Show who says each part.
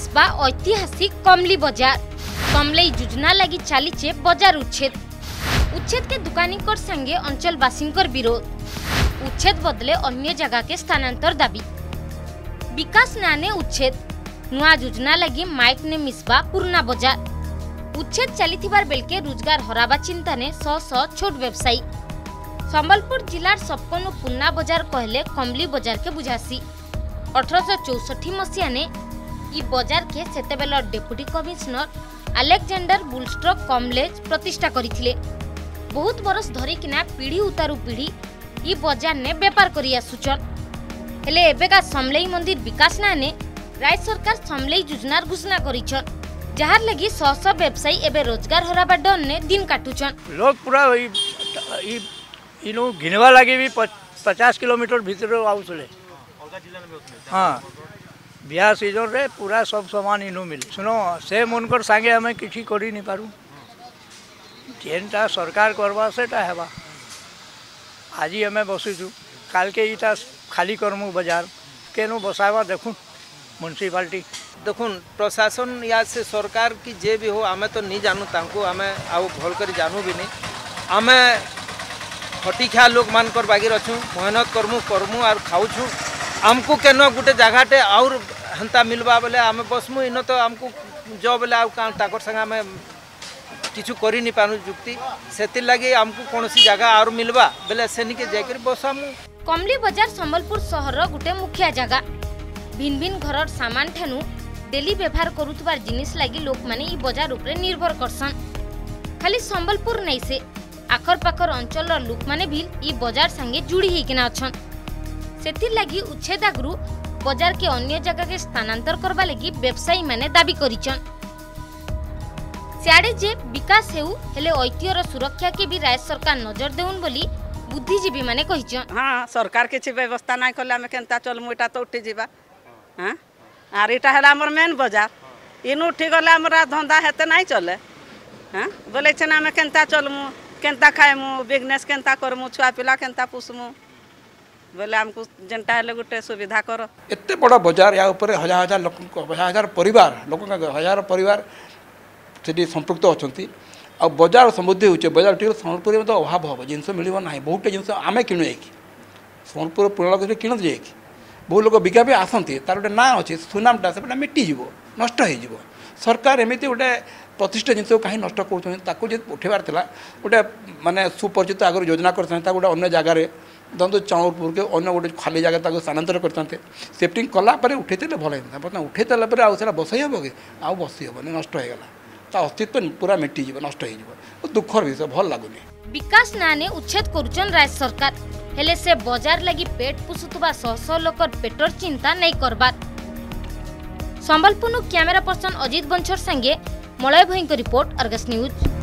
Speaker 1: মিশবা ঐতিহাসিক কমলি বজার কমলেই যোজনা লাগি চালিছে বজার উচ্ছেদ উচ্ছেদকে দোকানীকর সঙ্গে অঞ্চলবাসীকর বিরোধ উচ্ছেদ বদলে অন্য জায়গাকে স্থানান্তর দাবি বিকাশ নানে উচ্ছেদ নূয়া যোজনা লাগি মাইক নে মিশবা পুরনা বজার উচ্ছেদ চালিবার বেলকে রোজগার হরাবা চিন্তানে শহ শহ ছোট ব্যবসায়ী সম্বলপুর জেলার সবকনু পুরনা বজার কহলে কমলি বজারকে বুঝাসি অঠরশ চৌষঠি মশিয়ানে ଇ ବଜାରକେ ସେତେବେଳ ଡେପୁଟି କମିଶନର ଆଲେକ୍ଜାଣ୍ଡାର ବୁଲଷ୍ଟ୍ରକ୍ କମଲେଜ ପ୍ରତିଷ୍ଠା କରିଥିଲେ ବହୁତ ବରଷ ଧରିକିନା ପିଢ଼ି ଉତାରୁ ପିଢ଼ି ଇ ବଜାରନେ ବେପାର କରି ଆସୁଛନ୍ ହେଲେ ଏବେକା ସମଲେଇ ମନ୍ଦିର ବିକାଶ ନାଁନେ ରାଜ୍ୟ ସରକାର ସମଲେଇ ଯୋଜନାର ଘୋଷଣା କରିଛନ୍ ଯାହାର ଲାଗି ଶହ ଶହ ବ୍ୟବସାୟୀ ଏବେ ରୋଜଗାର ହରାବା ଡରନେ ଦିନ କାଟୁଛନ୍
Speaker 2: ଲୋକ ପୁରା ଇନୁ ଘିନବା ଲାଗି ବି ପଚାଶ କିଲୋମିଟର ଭିତରୁ ଆଉଥିଲେ ହଁ ବିହା ସିଜନ୍ରେ ପୁରା ସବୁ ସମାନ ଇନୁ ମିଲେ ଶୁଣ ସେମାନଙ୍କର ସାଙ୍ଗେ ଆମେ କିଛି କରି ନି ପାରୁ ଯେନ୍ଟା ସରକାର କରବା ସେଟା ହେବା ଆଜି ଆମେ कल के इटा खाली करमु बाजार କେନୁ बसावा ଦେଖୁନ୍ म्यूनसीपालिटी
Speaker 3: देखुन प्रशासन या से सरकार की जे भी हो आम तो नहीं जानु आम आउ कर जानू भी नहीं आम खटिखिया लोक मानकर बागिर अच्छू मेहनत करमु करमु आर खाऊ आमको केन गोटे जगहटे आउर ହେନ୍ତା ମିଲ୍ବା ବେଲେ ଆମେ ବସ୍ମୁ ଇନ ତ ଆମକୁ ଯ ବେଲେ ଆଉ କାଁ ତାଙ୍କର ସାଙ୍ଗେ ଆମେ কিছু করে নি পারু যুক্তি সেতির লাগি আমকু কোনসি জায়গা আর মিলবা বেলে সেনিকে যাইকরি বসামু
Speaker 1: কমলি বাজার সম্বলপুর সহরর গুটে মুখিয়া জায়গা ভিন ভিন ঘরর সামান ঠানু ডেলি ব্যবহার করুতবার জিনিস লাগি লোকমানে ই বাজার উপরে নির্ভর করসন খালি সম্বলপুর নাই সে আখর পাখর অঞ্চলর লোকমানে ভিল ই বাজার সঙ্গে জুড়ি হইকিনা অছন সেতির লাগি উচ্ছেদাগরু বজার কে অন্য জায়গাকে স্থানান্তর করবা লাগি ব্যবসায়ী মানে দাবি করিছন সিয়াড়ে যে বিকাশ হেউ হলে ঐতিহ্যর সুরক্ষা কে বি রাজ্য সরকার নজর দেউন বলি বুদ্ধিজীবী মানে কইছন
Speaker 4: হ্যাঁ সরকার কিছু ব্যবস্থা না করলে আমি কেনতা চলমু এটা তো উঠে যা হ্যাঁ আর এটা হল আমার মেন বজার ইনু উঠি গলে আমার ধন্দা হেতে নাই চলে হ্যাঁ বলেছেন আমি কেনতা চলমু কেনতা খাইমু বিজনেস কেনতা করমু ছুয়া পিলা কেনতা পুষমু बोले आमको जेनटा गोटे सुविधा कर
Speaker 5: एत बड़ बजार या उपर हजार हजार लोक हजार हजार पर लोक हजार पर संपुक्त अच्छा आ बजार समृद्धि हो बजार टी सम्बलपुर में तो अभाव हम जिन मिलना बहुत जिन आम कि सम्बलपुर पुराणक कि बहुत लोग बिका भी आसती तार गोटे ना अच्छे सुनामटा से मिट्टी नष्ट सरकार एमती गोटे प्रतिष्ठा जिनस कहीं नष्ट कर उठेबार गोटे मानने सुपरिचित आगे योजना करें गोटे अगर जगार धरत चौरपुर के अगर गोटे खाली जगह स्थानातर करते सेफ्टिंग कलापर उठेदे भल होता बर्तमान उठेदेला आगे बसई हेब कि आउ बसी हेनी नष्ट अस्तित्व पूरा मेटिज नष्ट दुखर विषय भल लगुन
Speaker 1: विकास ना ने उच्छेद कर सरकार हेले से बजार लगी पेट पोषुवा शह शह लोकर पेटर चिंता नहीं करवा संबलपुर क्यमेरा पर्सन अजित बंछर संगे मलय भईं रिपोर्ट अरगस न्यूज़